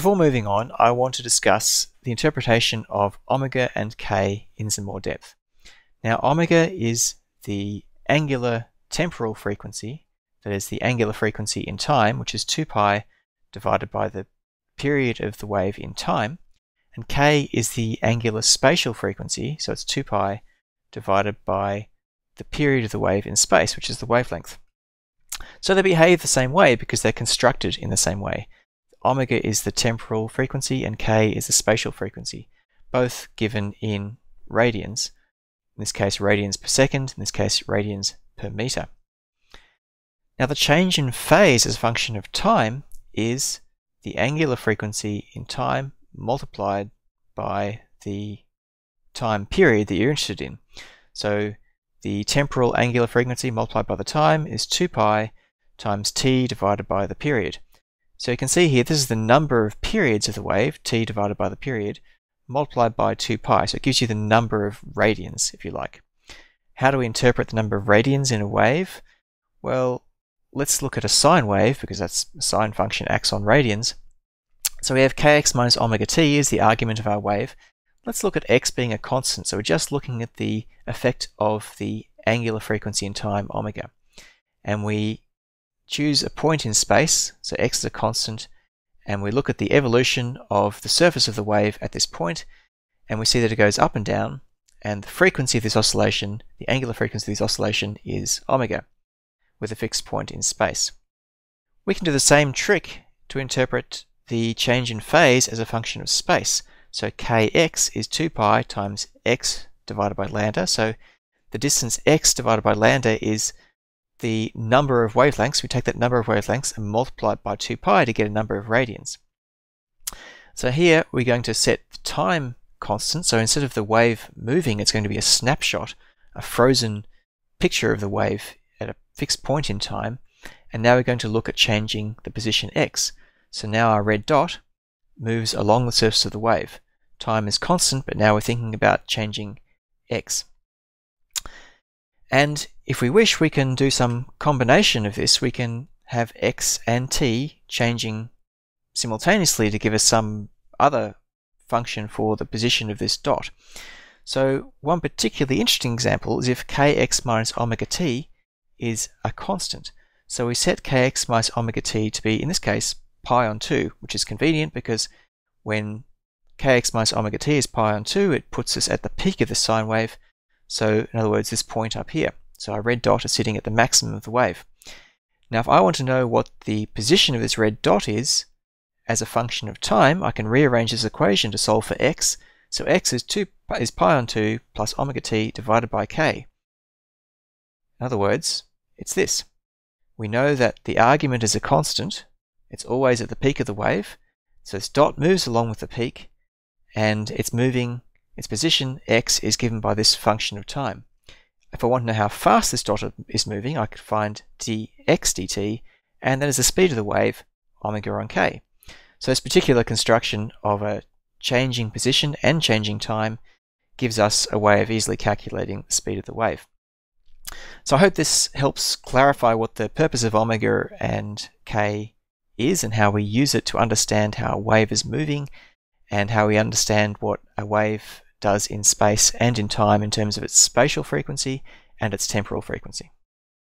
Before moving on, I want to discuss the interpretation of omega and k in some more depth. Now, omega is the angular temporal frequency, that is the angular frequency in time, which is 2 pi divided by the period of the wave in time, and k is the angular spatial frequency, so it's 2 pi divided by the period of the wave in space, which is the wavelength. So they behave the same way because they're constructed in the same way. Omega is the temporal frequency and k is the spatial frequency, both given in radians. In this case, radians per second, in this case, radians per meter. Now the change in phase as a function of time is the angular frequency in time multiplied by the time period that you're interested in. So the temporal angular frequency multiplied by the time is 2 pi times t divided by the period. So you can see here, this is the number of periods of the wave, t divided by the period, multiplied by 2 pi. So it gives you the number of radians, if you like. How do we interpret the number of radians in a wave? Well, let's look at a sine wave, because that's a sine function acts on radians. So we have kx minus omega t is the argument of our wave. Let's look at x being a constant. So we're just looking at the effect of the angular frequency in time, omega. And we choose a point in space, so x is a constant, and we look at the evolution of the surface of the wave at this point, and we see that it goes up and down, and the frequency of this oscillation, the angular frequency of this oscillation is omega, with a fixed point in space. We can do the same trick to interpret the change in phase as a function of space. So kx is 2 pi times x divided by lambda. So the distance x divided by lambda is the number of wavelengths. We take that number of wavelengths and multiply it by 2 pi to get a number of radians. So here we're going to set the time constant. So instead of the wave moving, it's going to be a snapshot, a frozen picture of the wave at a fixed point in time. And now we're going to look at changing the position x. So now our red dot moves along the surface of the wave. Time is constant, but now we're thinking about changing x. And if we wish, we can do some combination of this. We can have x and t changing simultaneously to give us some other function for the position of this dot. So one particularly interesting example is if kx minus omega t is a constant. So we set kx minus omega t to be, in this case, pi on 2, which is convenient because when kx minus omega t is pi on 2, it puts us at the peak of the sine wave. So in other words, this point up here. So our red dot is sitting at the maximum of the wave. Now if I want to know what the position of this red dot is as a function of time, I can rearrange this equation to solve for x. So x is 2 is pi on 2 plus omega t divided by k. In other words, it's this. We know that the argument is a constant, it's always at the peak of the wave. So this dot moves along with the peak and it's moving, its position x is given by this function of time. If I want to know how fast this dot is moving, I could find dx dt, and that is the speed of the wave, omega on k. So this particular construction of a changing position and changing time gives us a way of easily calculating the speed of the wave. So I hope this helps clarify what the purpose of omega and k is and how we use it to understand how a wave is moving and how we understand what a wave does in space and in time in terms of its spatial frequency and its temporal frequency.